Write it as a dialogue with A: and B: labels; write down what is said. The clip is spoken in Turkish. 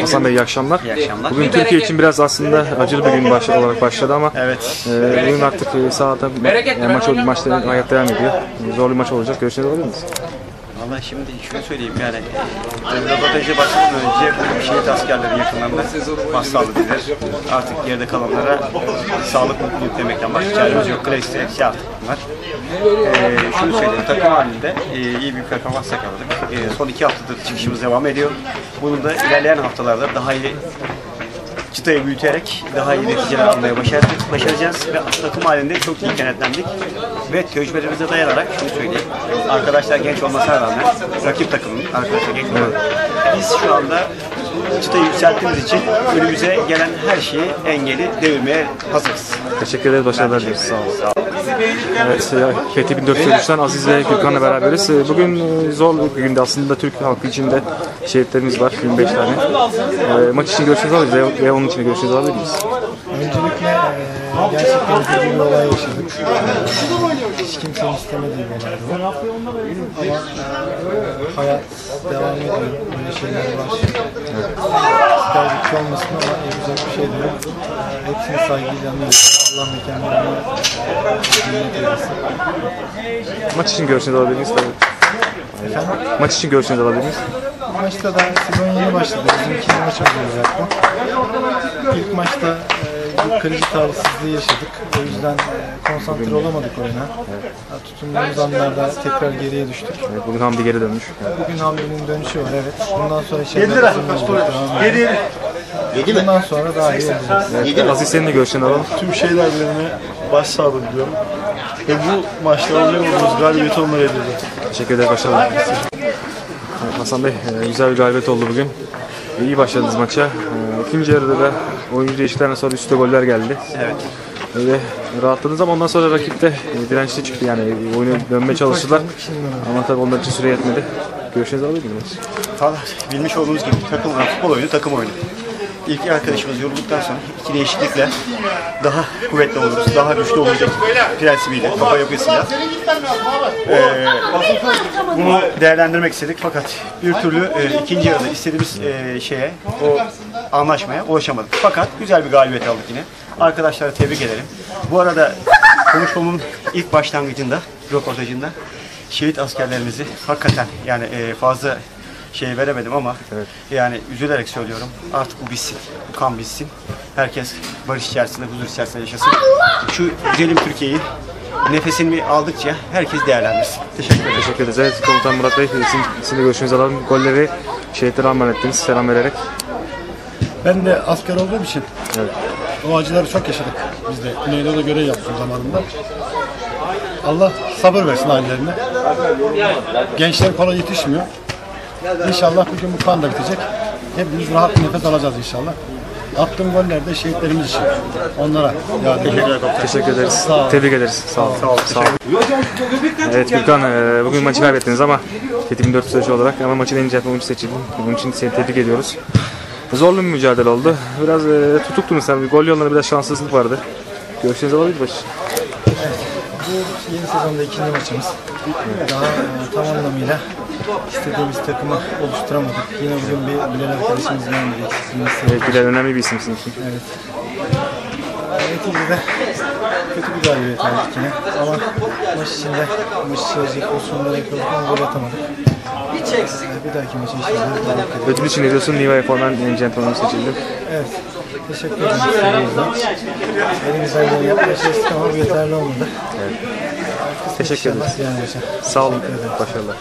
A: Hasan Bey iyi akşamlar.
B: İyi akşamlar.
A: Bugün Türkiye için biraz aslında acılı bir gün baş, olarak başladı ama
B: Evet.
A: e, bugün artık e, sahada yani maç, maçta hayat devam ediyor. Zorlu maç olacak. Görüşünüz olabilir miyiz?
B: Valla şimdi şunu söyleyeyim yani e, röportaja başlamadan önce bu şehit askerlerin yakınlarına başsağlığı diler. Artık geride kalanlara sağlık mutluluk demekten başka çaremiz yok. Kreis'te şey artık bunlar. E, şunu söyleyeyim takım halinde e, iyi bir performans yakaladık. E, son iki haftadır çıkışımız devam ediyor. Bunu da ilerleyen haftalarda daha iyi çıtayı büyüterek daha iyi neticeler almaya başardık, başaracağız ve takım halinde çok iyi kenetlendik ve tecrübelerimize dayanarak şunu söyleyeyim. Arkadaşlar genç olmasına rağmen rakip takımın arkadaşlar genç olmasına biz şu anda çıtayı yükselttiğimiz için önümüze gelen her şeyi engeli devirmeye hazırız.
A: Teşekkür ederiz. Başarılar dileriz. Sağ olun. Evet, e, KT 1453'ten Aziz ve Gürkan'la beraberiz. E, Bugün e, zor bir günde aslında Türk halkı içinde şehitlerimiz var. 25 tane. E, maç için görüşünüzü alabilir miyiz? Ve onun için görüşünüzü alabilir miyiz?
C: Öncelikle eee, gerçekten üzücü bir olay yaşadık. Hiç kimsenin istemediği bir olaydı. Ama eee, hayat devam ediyor. Böyle şeyler var. İsterdik ki olmasın ama yapacak bir şey de Hepsini saygıyla anıyoruz. Allah mekanlarını cennet eylesin.
A: Maç için görüşünüzü alabilir miyiz?
C: Efendim?
A: Maç için görüşünüzü alabilir miyiz?
C: Maçta da sezon yeni başladı. Bizim ikinci maçımız olacaktı. İlk maçta e, bir kırıcı talihsizliği yaşadık. O yüzden e, konsantre olamadık oyuna. Ha, Tutunduğumuz anlarda tekrar geriye düştük.
A: Evet, Bugün Hamdi geri dönmüş.
C: Bugün Hamdi'nin dönüşü var evet. Bundan sonra şeyler bizimle olacak. Devam edecek. Bundan sonra daha iyi olacağız.
A: Evet, Aziz senin de görüşünü alalım.
D: tüm şehirlerine başsağlığı diliyorum. Ve bu maçta alacak olduğumuz galibiyeti onlara ediyorum.
A: Teşekkür ederiz. Başarılar. Evet, Hasan Bey e, güzel bir galibiyet oldu bugün. İyi başladınız maça. E, İkinci yarıda da oyuncu değişikliklerden sonra üstte goller geldi.
B: Evet.
A: Öyle rahatladınız ama ondan sonra rakip de e, dirençli çıktı yani oyunu dönmeye çalıştılar. Ama tabii onlar için süre yetmedi. Görüşünüzü alabilir miyiz?
B: Valla bilmiş olduğunuz gibi takım futbol oyunu takım oyunu. İlk arkadaşımız yorulduktan sonra iki değişiklikle daha kuvvetli oluruz, daha güçlü olacak prensibiyle, kafa yapısıyla. Ee, bunu değerlendirmek istedik fakat bir türlü e, ikinci yarıda istediğimiz e, şeye, o anlaşmaya ulaşamadık. Fakat güzel bir galibiyet aldık yine. Arkadaşlara tebrik ederim. Bu arada konuşmamın ilk başlangıcında, röportajında şehit askerlerimizi hakikaten yani e, fazla şey veremedim ama yani üzülerek söylüyorum artık bu bitsin. Bu kan bitsin. Herkes barış içerisinde, huzur içerisinde yaşasın. Şu güzelim Türkiye'yi nefesini aldıkça herkes değerlendirsin. Teşekkür ederim.
A: Teşekkür ederiz. Evet, Komutan Murat Bey sizin, sizin de görüşünüzü alalım. Golleri şehitlere armağan ettiniz. Selam vererek.
D: Ben de asker olduğum için
A: Evet.
D: o acıları çok yaşadık. Biz de Güneydoğu'da görev yaptım zamanında. Allah sabır versin ailelerine. Gençler kolay yetişmiyor. İnşallah bugün bu kan da bitecek. Hepimiz rahat bir nefes alacağız inşallah. Attığım goller de şehitlerimiz için. Onlara yadigar.
A: Teşekkür ederiz. Tebrik ederiz. Sağ olun. Sağ olun. Evet Gürkan e, bugün maçı kaybettiniz ama Fethi 1400 olarak ama maçın en iyi oyuncu seçildin. Bunun için seni tebrik ediyoruz. Zorlu bir mücadele oldu. Biraz e, tutuktunuz sen. Gol yollarında biraz şanssızlık vardı. Görüşlerinizi alabilir baş.
C: Bu yeni sezonda ikinci maçımız. Daha e, tam anlamıyla istediğimiz takımı oluşturamadık. Yine bugün bir Bilal arkadaşımız gelmedi. Eksikliğimiz
A: Evet, Bilal önemli bir isim sizin için.
C: Evet. Neticede kötü bir galibiyet aldık yine. Ama maç içinde maç içerecek pozisyonlara yakaladık ama gol atamadık. Ee, Bir dahaki maçı inşallah daha ederiz.
A: Ödül için ne diyorsun? Nivea Forman en gentleman seçildi.
C: Evet. Teşekkür sevgiyle. Elimizden geleni yapmaya çalıştık ama yeterli olmadı.
A: Teşekkür ederiz.
C: Yani.
A: Sağ olun. Başarılar.